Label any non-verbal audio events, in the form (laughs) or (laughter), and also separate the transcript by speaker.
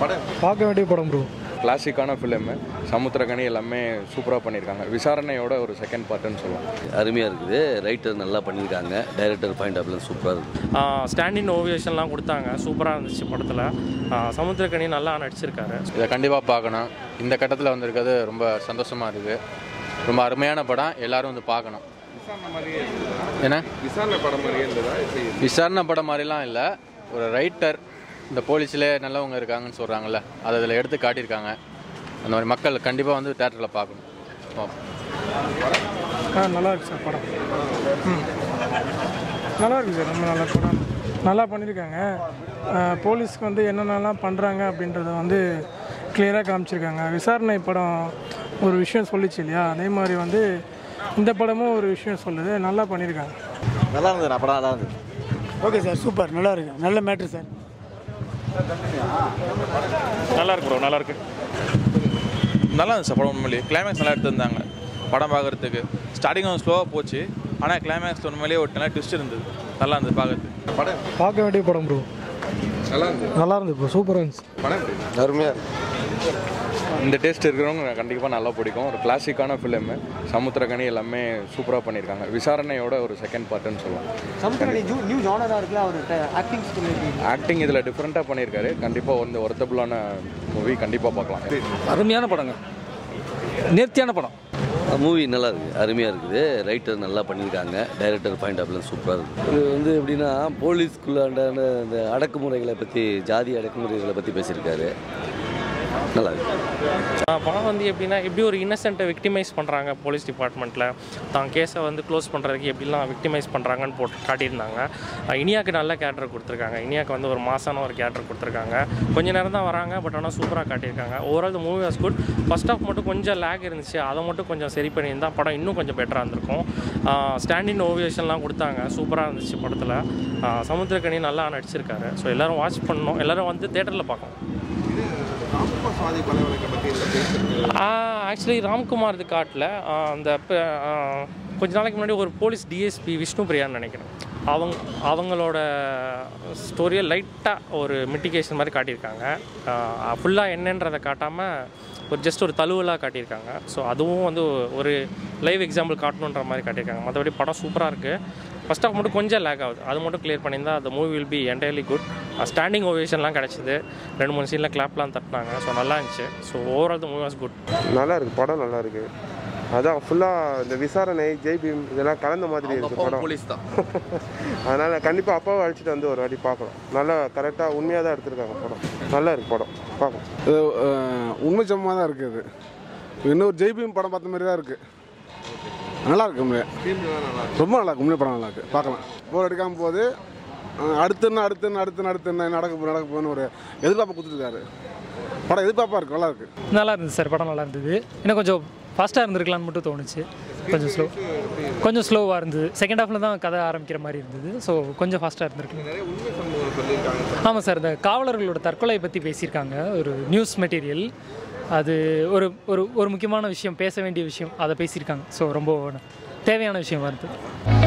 Speaker 1: பார்க்க வேண்டிய படம் ப்ரோ
Speaker 2: கிளாசிக்கான ஃபிலிமு சமுத்திரகனி எல்லாமே சூப்பராக பண்ணியிருக்காங்க. விசாரணையோட ஒரு செகண்ட் பார்ட்டுன்னு சொல்லலாம்.
Speaker 3: அருமையாக இருக்குது. ரைட்டர் நல்லா பண்ணியிருக்காங்க. டைரக்டர் பாயிண்ட் ஆஃப்ல சூப்பராக இருக்குது
Speaker 4: ஸ்டாண்டின் ஓவியேஷன்லாம் கொடுத்தாங்க. சூப்பராக இருந்துச்சு படத்தில். சமுத்திரக்கனி நல்லா நடிச்சிருக்காரு.
Speaker 2: இதை கண்டிப்பாக பார்க்கணும். இந்த கட்டத்தில் வந்திருக்கிறது ரொம்ப சந்தோஷமாக இருக்குது. ரொம்ப அருமையான படம். எல்லாரும் வந்து பார்க்கணும். என்ன?
Speaker 5: விசாரணை படம் மாதிரியே இருந்ததா?
Speaker 2: விசாரணை படம் மாதிரிலாம் இல்லை. ஒரு ரைட்டர் இந்த போலீஸ்லேயே நல்லவங்க இருக்காங்கன்னு சொல்கிறாங்கல்ல அதை அதில் எடுத்து காட்டியிருக்காங்க. அந்த மாதிரி மக்கள் கண்டிப்பாக வந்து தேட்டரில் பார்க்கணும்.
Speaker 1: நல்லா இருக்கு சார் படம். ம். நல்லா இருக்கு சார் ரொம்ப நல்ல படம். நல்லா பண்ணியிருக்காங்க. போலீஸ்க்கு வந்து என்னென்னலாம் பண்ணுறாங்க அப்படின்றத வந்து கிளியராக காமிச்சிருக்காங்க. விசாரணை படம் ஒரு விஷயம் சொல்லிச்சு இல்லையா? அதே மாதிரி வந்து இந்த படமும் ஒரு விஷயம் சொல்லுது. நல்லா பண்ணியிருக்காங்க.
Speaker 6: நல்லா இருந்தது நான் படம் நல்லா இருந்தது.
Speaker 1: Okay sir super. நல்லா இருக்கு. நல்ல மேட்ரு சார்.
Speaker 4: நல்லா இருக்கு ப்ரோ நல்லா இருக்கு
Speaker 7: நல்லா இருந்துச்சு படம் உண்மையிலேயே. கிளைமேக்ஸ் நல்லா எடுத்திருந்தாங்க படம் பார்க்குறதுக்கு ஸ்டார்டிங் கொஞ்சம் ஸ்லோவாக போச்சு. ஆனால் கிளைமேக்ஸ் உண்மையிலேயே ஒரு நல்ல ட்விஸ்ட் இருந்தது. நல்லா இருந்தது பார்க்கறதுக்கு
Speaker 5: படம்
Speaker 1: பார்க்க வேண்டிய படம் ப்ரோ
Speaker 5: நல்லா இருந்தது.
Speaker 1: நல்லா இருந்தது ப்ரோ சூப்பராக இருந்துச்சு.
Speaker 5: படம்
Speaker 6: அருமையாக இருக்கு
Speaker 2: இந்த டேஸ்ட் இருக்கிறவங்க கண்டிப்பாக நல்லா பிடிக்கும். ஒரு கிளாசிக்கான ஃபிலிமு சமுத்திரகனி எல்லாமே சூப்பராக பண்ணியிருக்காங்க. விசாரணையோட ஒரு செகண்ட் பார்ட்டுன்னு
Speaker 8: அவர் ஆக்டிங்
Speaker 2: இதில் டிஃப்ரெண்ட்டாக பண்ணியிருக்காரு. கண்டிப்பாக வந்து ஒர்த்தபுளான மூவி கண்டிப்பாக பார்க்கலாம்.
Speaker 9: அருமையான படங்க. நேர்த்தியான படம்.
Speaker 3: மூவி நல்லா இருக்குது அருமையாக இருக்குது. ரைட்டர் நல்லா பண்ணியிருக்காங்க. டைரக்டர் பாயிண்ட் ஆஃப்ல சூப்பராக இருக்குது இது வந்து எப்படின்னா போலீஸ்குள்ளாண்டான இந்த அடக்குமுறைகளை பற்றி ஜாதி அடக்குமுறைகளை பற்றி பேசியிருக்காரு. நல்லா இருக்கு
Speaker 4: படம் வந்து எப்படின்னா எப்படி ஒரு இன்னசென்ட்டை விக்டிமைஸ் பண்ணுறாங்க போலீஸ் டிபார்ட்மெண்ட்டில் தான் கேஸை வந்து க்ளோஸ் பண்ணுறதுக்கு எப்படிலாம் விக்டிமைஸ் பண்ணுறாங்கன்னு போட்டு காட்டியிருந்தாங்க. இனியாக்கு நல்ல கேரக்டர் கொடுத்துருக்காங்க. இனியாக்கு வந்து ஒரு மாசான ஒரு கேரக்டர் கொடுத்துருக்காங்க. கொஞ்ச நேரம் தான் வராங்க பட் ஆனால் சூப்பராக காட்டியிருக்காங்க. Overall the movie was good first half மட்டும் கொஞ்சம் லேக் இருந்துச்சு. அதை மட்டும் கொஞ்சம் சரி பண்ணியிருந்தால் படம் இன்னும் கொஞ்சம் பெட்டராக இருந்திருக்கும். ஸ்டாண்டின் ஓவியேஷன்லாம் கொடுத்தாங்க. சூப்பராக இருந்துச்சு படத்தில். சமுத்திரக்கனி நல்லா நடிச்சிருக்காரு. ஸோ எல்லோரும் வாட்ச் பண்ணோம் எல்லோரும் வந்து தேட்டரில் பார்க்கணும். ஆக்சுவலி ராம்குமார் இது காட்டில். அந்த இப்போ கொஞ்ச நாளைக்கு முன்னாடி ஒரு போலீஸ் டிஎஸ்பி விஷ்ணு பிரியான்னு நினைக்கிறேன். அவங்க அவங்களோட ஸ்டோரியை லைட்டாக ஒரு மிட்டிகேஷன் மாதிரி காட்டியிருக்காங்க. ஃபுல்லாக என்னன்றதை காட்டாமல் ஒரு ஜஸ்ட் ஒரு தழுவலாக காட்டியிருக்காங்க. ஸோ அதுவும் வந்து ஒரு லைவ் எக்ஸாம்பிள் காட்டணுன்ற மாதிரி காட்டியிருக்காங்க. மற்றபடி படம் சூப்பராக இருக்குது ஃபர்ஸ்ட் ஆஃப் மட்டும் கொஞ்சம் லேக் ஆகுது. அது மட்டும் கிளியர் பண்ணியிருந்தா அந்த movie will be entirely good standing ஓவேஷன்லாம் கிடச்சிது. ரெண்டு மூணு சீனில் கிளாப்லாம் தட்டினாங்க. ஸோ நல்லா இருந்துச்சு. So overall the movie was good
Speaker 5: நல்லா இருக்கு. படம் நல்லா இருக்கு. அதான் ஃபுல்லாக இந்த விசாரணை ஜெய்பீம் இதெல்லாம் கலந்த மாதிரி இருக்கு படம்.
Speaker 3: போலீஸ் தான். (laughs)
Speaker 5: அதனால் கண்டிப்பாக அப்பாவை அழைச்சிட்டு வந்து ஒரு வாட்டி பார்க்கலாம். நல்லா கரெக்டாக உண்மையாக தான் எடுத்திருக்காங்க படம். நல்லா இருக்கு படம். பார்க்கலாம்.
Speaker 10: உண்மை சம்பவமாக தான் இருக்குது அது இன்னொரு ஜெய்பீம் படம் பார்த்த மாதிரி தான் இருக்குது நல்லா இருக்கு ரொம்ப நல்லா இருக்கு படம் நல்லா இருக்கு பார்க்கலாம். போர் அடிக்காமல் போகுது. அடுத்துன்னு அடுத்துன்னு அடுத்துன்னு அடுத்துன்னு நடக்க போ- நடக்க போகணும்னு ஒரு எதிர்பார்ப்பு கொடுத்துருக்காரு. படம் எதிர்பார்ப்பாக இருக்கு நல்லா இருக்கு.
Speaker 1: நல்லா இருந்துச்சு சார் படம் நல்லா இருந்தது. இன்னும் கொஞ்சம் ஃபாஸ்ட்டாக இருந்திருக்கலாம்னு மட்டும் தோணுச்சு. கொஞ்சம் ஸ்லோ கொஞ்சம் ஸ்லோவாக இருந்தது. செகண்ட் ஹாஃபில் தான் கதை ஆரம்பிக்கிற மாதிரி இருந்தது. ஸோ கொஞ்சம் ஃபாஸ்ட்டாக இருந்திருக்கு ஆமாம் சார். இந்த காவலர்களோட தற்கொலை பற்றி பேசியிருக்காங்க. ஒரு நியூஸ் மெட்டீரியல் அது ஒரு ஒரு ஒரு முக்கியமான விஷயம் பேச வேண்டிய விஷயம் அதை பேசியிருக்காங்க. ஸோ ரொம்ப தேவையான விஷயமா வருது.